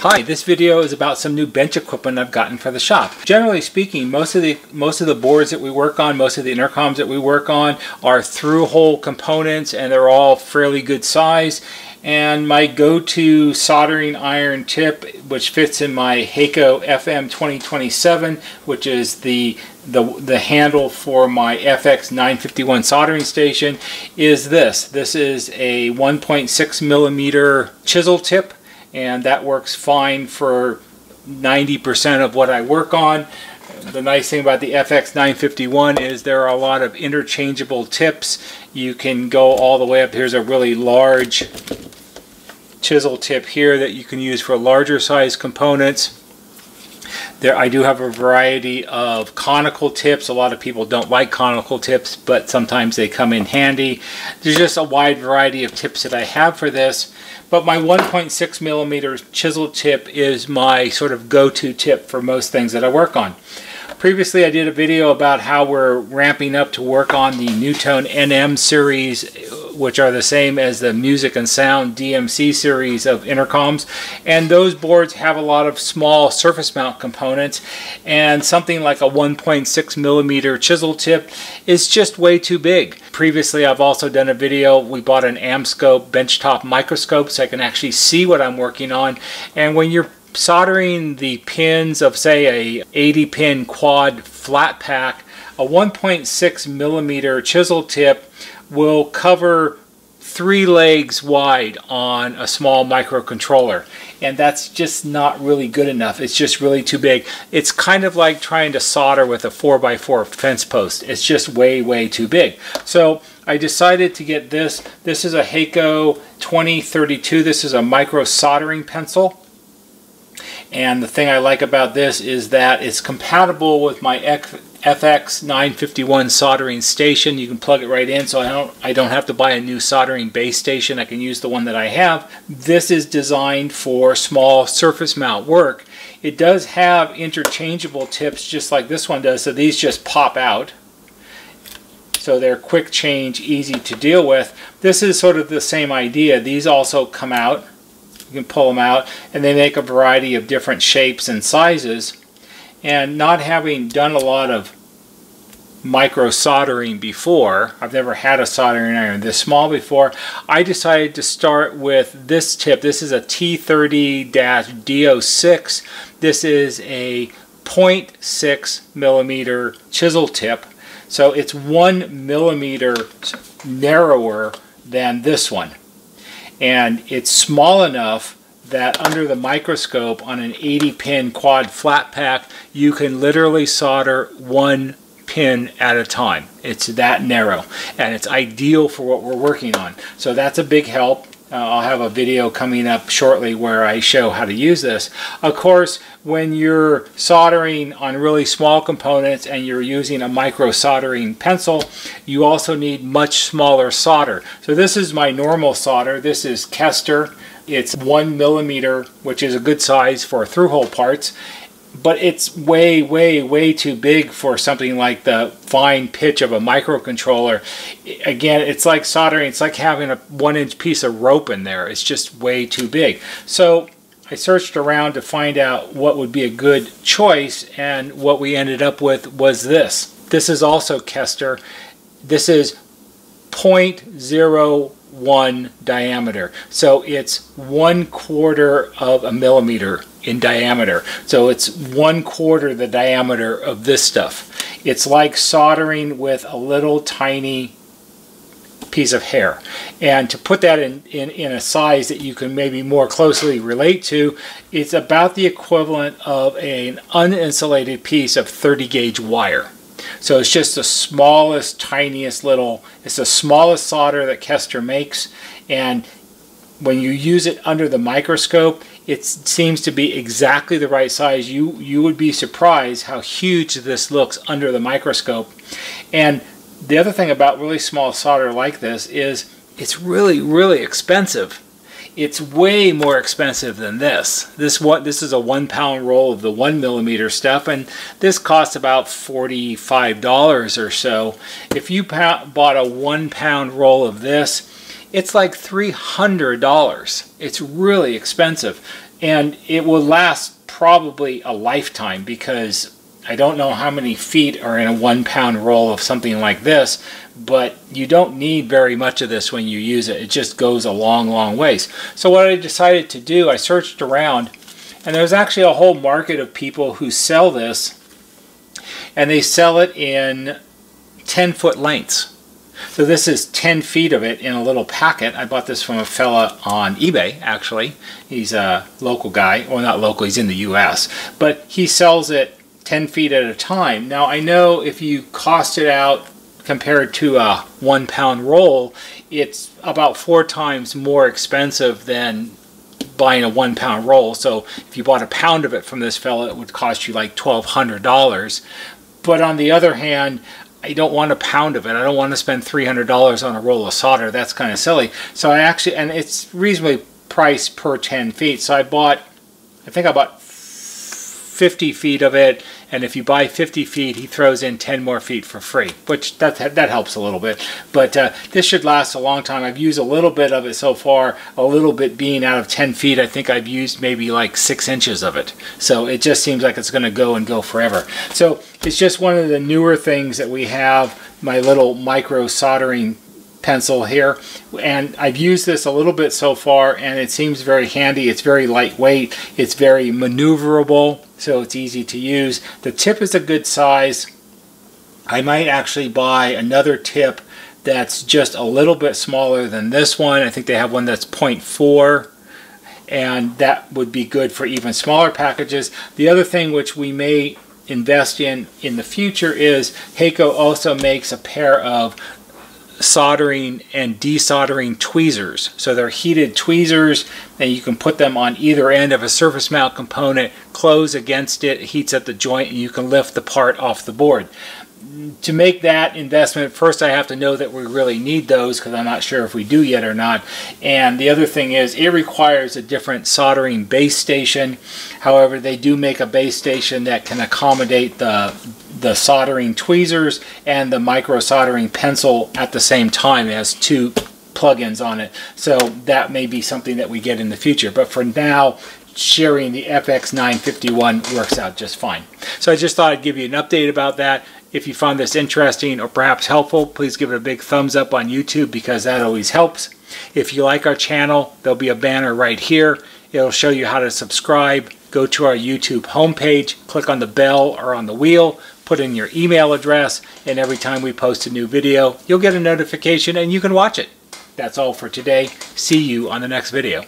Hi, this video is about some new bench equipment I've gotten for the shop. Generally speaking, most of the most of the boards that we work on, most of the intercoms that we work on are through-hole components and they're all fairly good size. And my go-to soldering iron tip, which fits in my Hakko FM 2027, which is the the, the handle for my FX 951 soldering station, is this. This is a 1.6 millimeter chisel tip and that works fine for 90% of what I work on. The nice thing about the FX 951 is there are a lot of interchangeable tips. You can go all the way up. Here's a really large chisel tip here that you can use for larger size components. There, I do have a variety of conical tips. A lot of people don't like conical tips, but sometimes they come in handy. There's just a wide variety of tips that I have for this. But my 1.6 millimeter chisel tip is my sort of go-to tip for most things that I work on. Previously I did a video about how we're ramping up to work on the NuTone NM series which are the same as the music and sound DMC series of intercoms. And those boards have a lot of small surface mount components and something like a 1.6 millimeter chisel tip is just way too big. Previously I've also done a video, we bought an AmScope benchtop microscope so I can actually see what I'm working on. And when you're soldering the pins of say a 80 pin quad flat pack, a 1.6 millimeter chisel tip will cover three legs wide on a small microcontroller. And that's just not really good enough. It's just really too big. It's kind of like trying to solder with a 4x4 fence post. It's just way way too big. So I decided to get this. This is a Hakko 2032 this is a micro soldering pencil. And the thing I like about this is that it's compatible with my FX951 soldering station. You can plug it right in so I don't, I don't have to buy a new soldering base station. I can use the one that I have. This is designed for small surface mount work. It does have interchangeable tips just like this one does, so these just pop out. So they're quick change, easy to deal with. This is sort of the same idea. These also come out you can pull them out and they make a variety of different shapes and sizes. And not having done a lot of micro soldering before, I've never had a soldering iron this small before, I decided to start with this tip. This is a T30-DO6. This is a 0.6 millimeter chisel tip. So it's one millimeter narrower than this one and it's small enough that under the microscope on an 80 pin quad flat pack you can literally solder one pin at a time. It's that narrow and it's ideal for what we're working on. So that's a big help. Uh, I'll have a video coming up shortly where I show how to use this. Of course, when you're soldering on really small components and you're using a micro soldering pencil, you also need much smaller solder. So this is my normal solder. This is Kester. It's one millimeter, which is a good size for through-hole parts but it's way, way, way too big for something like the fine pitch of a microcontroller. Again, it's like soldering, it's like having a one inch piece of rope in there. It's just way too big. So I searched around to find out what would be a good choice, and what we ended up with was this. This is also Kester. This is 0.01 diameter. So it's one quarter of a millimeter in diameter. So it's one quarter the diameter of this stuff. It's like soldering with a little tiny piece of hair. And to put that in, in, in a size that you can maybe more closely relate to, it's about the equivalent of an uninsulated piece of 30 gauge wire. So it's just the smallest, tiniest little, it's the smallest solder that Kester makes. And when you use it under the microscope, it seems to be exactly the right size. You, you would be surprised how huge this looks under the microscope. And the other thing about really small solder like this is it's really, really expensive. It's way more expensive than this. This what this is a one pound roll of the one millimeter stuff, and this costs about forty-five dollars or so. If you bought a one pound roll of this, it's like $300. It's really expensive. and it will last probably a lifetime because I don't know how many feet are in a one pound roll of something like this, but you don't need very much of this when you use it. It just goes a long, long ways. So what I decided to do, I searched around and there's actually a whole market of people who sell this and they sell it in 10 foot lengths. So this is 10 feet of it in a little packet. I bought this from a fella on eBay, actually. He's a local guy, well not local, he's in the US. But he sells it 10 feet at a time. Now I know if you cost it out compared to a one pound roll, it's about four times more expensive than buying a one pound roll. So if you bought a pound of it from this fella, it would cost you like $1,200. But on the other hand, I don't want a pound of it. I don't want to spend $300 on a roll of solder. That's kind of silly. So I actually, and it's reasonably priced per 10 feet. So I bought, I think I bought 50 feet of it and if you buy 50 feet he throws in 10 more feet for free which that that helps a little bit. But uh, this should last a long time. I've used a little bit of it so far a little bit being out of 10 feet. I think I've used maybe like six inches of it. So it just seems like it's going to go and go forever. So it's just one of the newer things that we have my little micro soldering pencil here and I've used this a little bit so far and it seems very handy it's very lightweight it's very maneuverable so it's easy to use. The tip is a good size. I might actually buy another tip that's just a little bit smaller than this one. I think they have one that's 0.4 and that would be good for even smaller packages. The other thing which we may invest in in the future is Hakko also makes a pair of soldering and desoldering tweezers. So they're heated tweezers and you can put them on either end of a surface mount component, close against it, it heats up the joint and you can lift the part off the board to make that investment, first I have to know that we really need those because I'm not sure if we do yet or not. And the other thing is it requires a different soldering base station. However, they do make a base station that can accommodate the the soldering tweezers and the micro soldering pencil at the same time. It has two plugins on it. So that may be something that we get in the future. But for now, sharing the FX951 works out just fine. So I just thought I'd give you an update about that. If you found this interesting or perhaps helpful, please give it a big thumbs up on YouTube because that always helps. If you like our channel, there'll be a banner right here. It'll show you how to subscribe. Go to our YouTube homepage, click on the bell or on the wheel, put in your email address, and every time we post a new video, you'll get a notification and you can watch it. That's all for today. See you on the next video.